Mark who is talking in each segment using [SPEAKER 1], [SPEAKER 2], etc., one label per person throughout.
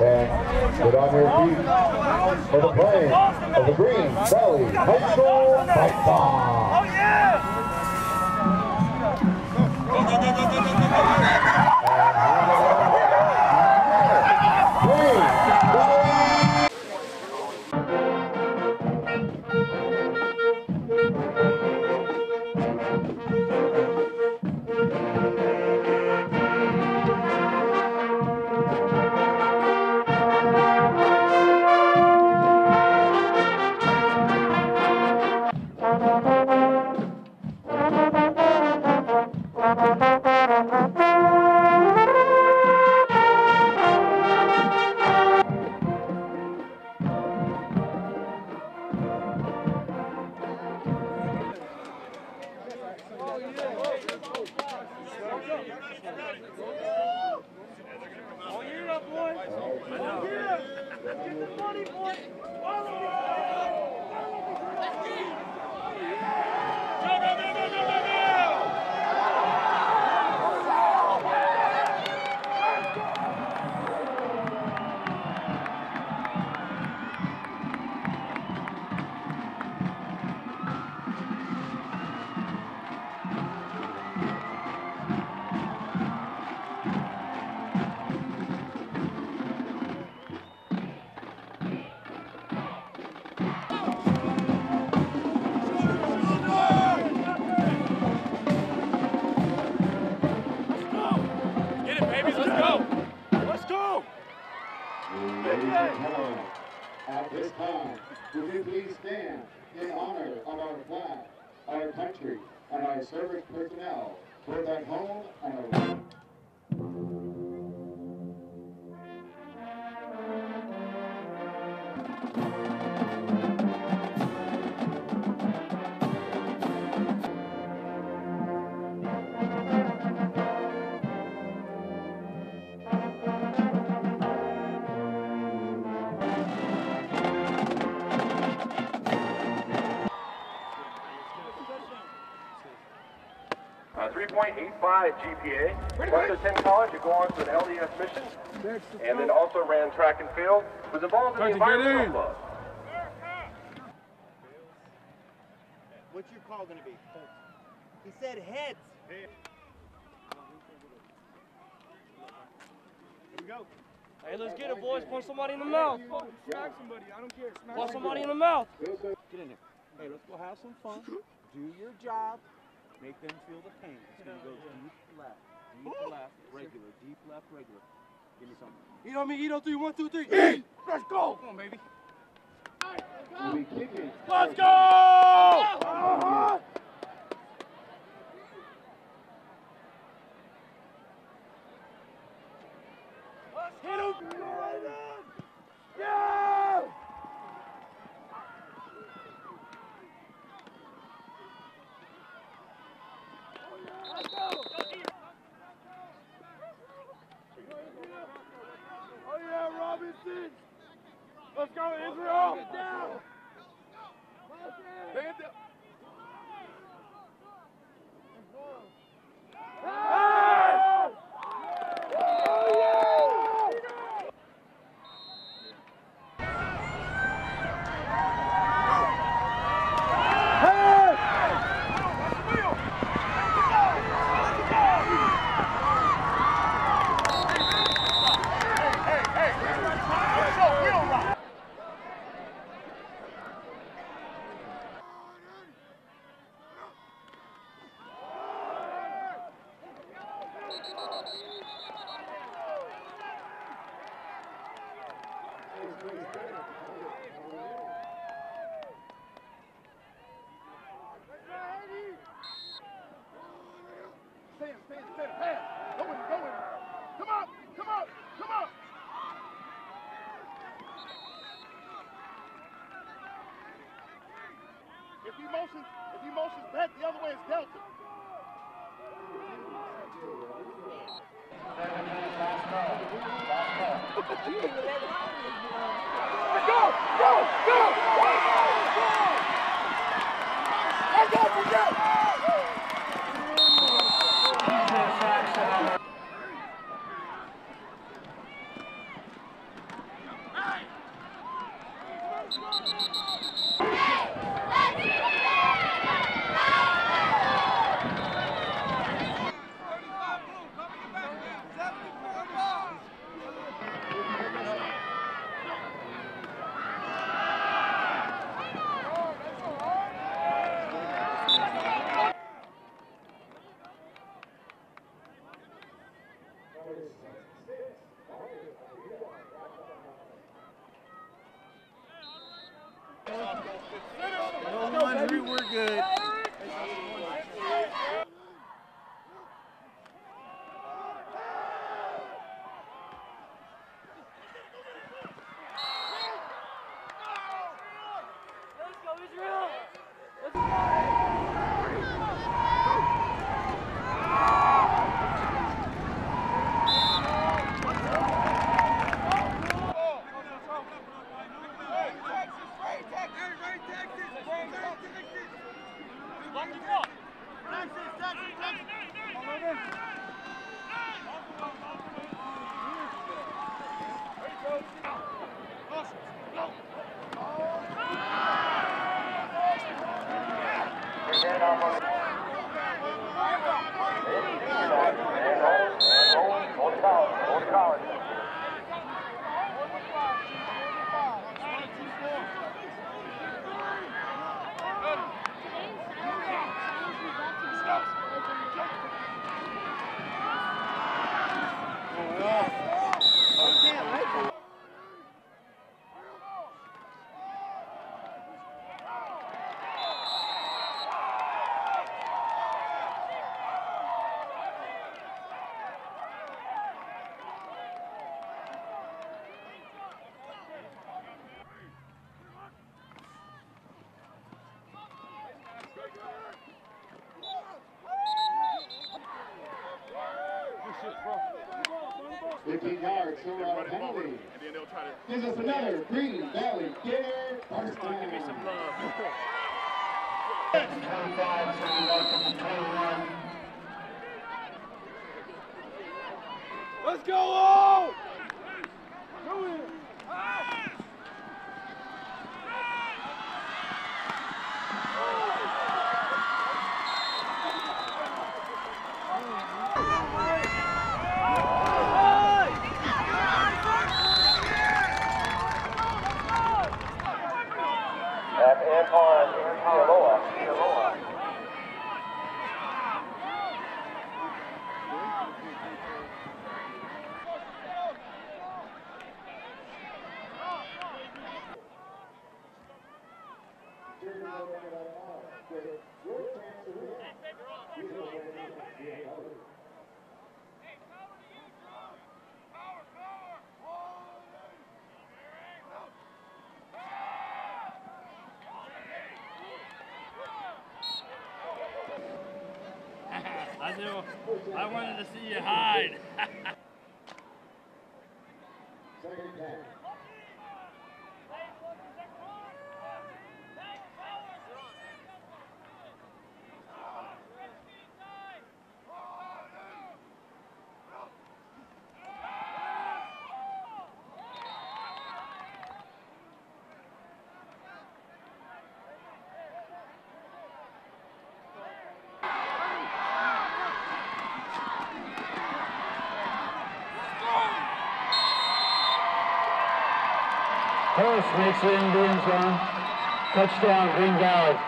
[SPEAKER 1] And get on your feet for the playing of the Green Valley High School Fight Song.
[SPEAKER 2] Oh yeah!
[SPEAKER 1] And our service personnel, both at home and abroad?
[SPEAKER 3] GPA. Went to attend college to go on to an LDS mission, and then also ran track and field. Was involved in the environmental club.
[SPEAKER 4] What's your call gonna be? He said heads. Here we go.
[SPEAKER 2] Hey, let's get it, boys. Punch somebody in the mouth.
[SPEAKER 4] Smack somebody. I don't care. Smack
[SPEAKER 2] Punch somebody in the mouth.
[SPEAKER 4] Get in there. Hey, let's go have some fun. Do your job. Make them feel the pain. It's gonna go deep left, deep left, regular, deep left, regular. Give me something.
[SPEAKER 2] Eat on me. Eat on three. One, two, three. Eat. Let's go. Come on, baby.
[SPEAKER 1] We'll be kicking.
[SPEAKER 2] Let's go. Uh-huh. Hit him. Yeah. Oh yeah, Robinson! Let's go, Israel! Get down! Bring it down! Hey! Oh yeah! Stand, stand. Pass. Go in, go in. Come on, come on, come on. If he motions, if he motions back, the other way is Delta. go, go, go! Let's go, let's go!
[SPEAKER 3] we're good.
[SPEAKER 1] Fifteen yards, still out of penalty. Gives us another Green Valley Gator first down. Give me some love. 25, so welcome to 21.
[SPEAKER 2] Let's go, all!
[SPEAKER 5] I wanted to see you hide.
[SPEAKER 1] Second and
[SPEAKER 6] Harris makes the Indians run. Touchdown, Green Valley.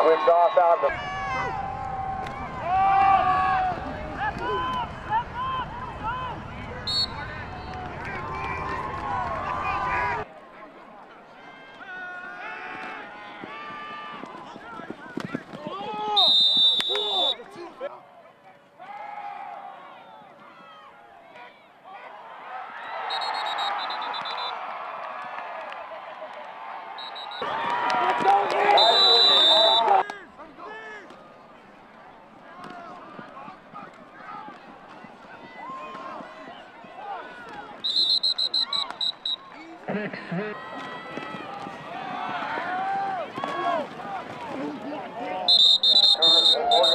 [SPEAKER 3] Quick off out the Cougars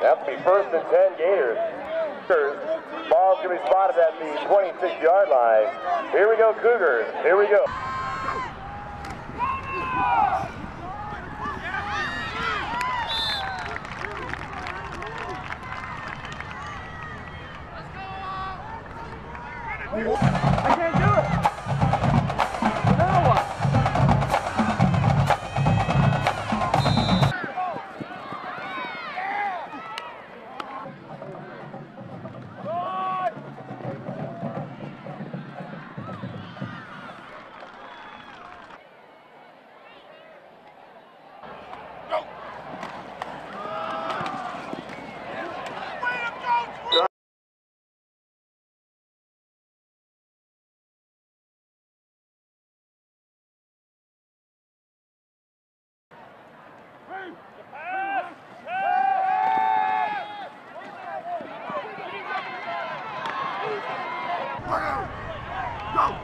[SPEAKER 3] That'll be first and 10 Gators. Ball's going to be spotted at the 26 yard line. Here we go, Cougars. Here we go. Go! Go!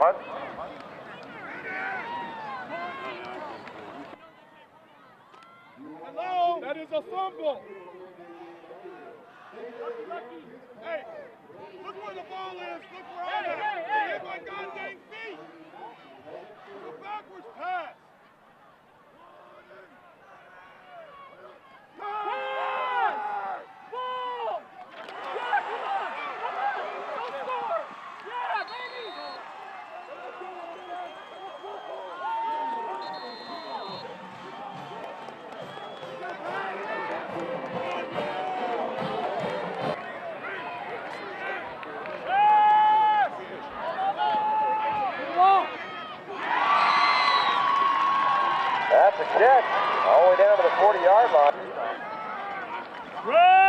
[SPEAKER 3] punt.
[SPEAKER 2] Hello, that is a fumble. Hey, look where the ball is. Look where hey, I am. Hey, hey. my goddamn feet. A backwards pass.
[SPEAKER 3] Jack all the way down to the 40-yard line.
[SPEAKER 2] Run!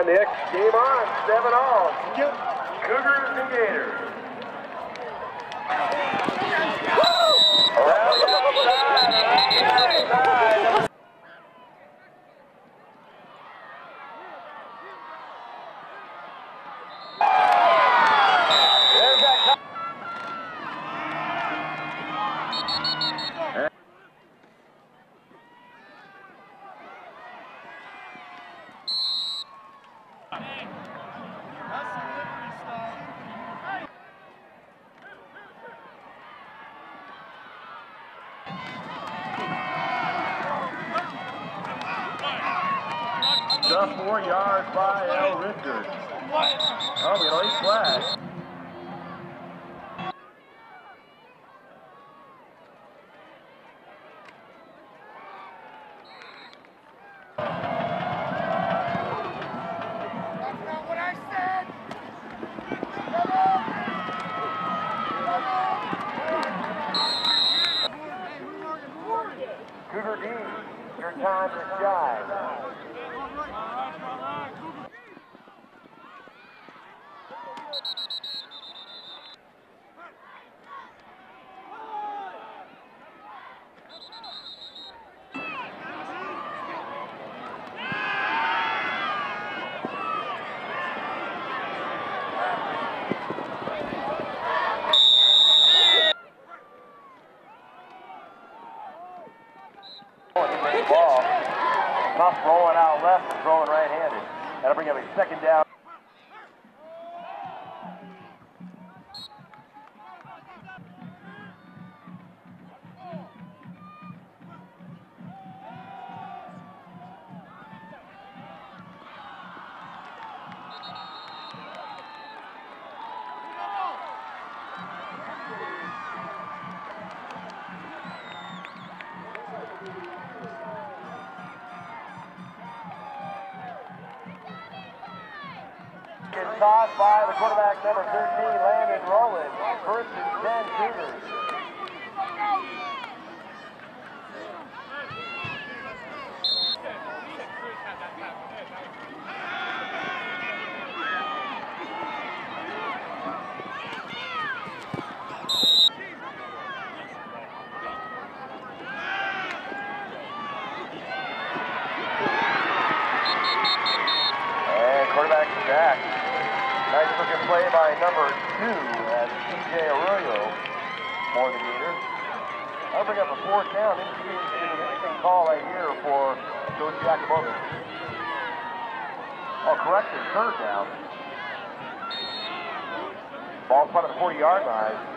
[SPEAKER 3] And the X game on, seven all. Yep. Cougars and Gators. Woo! Around the outside, outside. Just four yards by L. Richard. Oh, we got a late flag. Ball. Tough rolling out left and throwing right-handed. That'll bring up a second down. Tossed by the quarterback number 13, Landon Rowland. First and 10 Cougars. And quarterback back. Nice looking play by that's TJ Arroyo for the Gators. That'll bring up a fourth down. Interesting, interesting call right here for Coach Jacobovic. Oh, correction, third down. Ball front of the 40 yard line.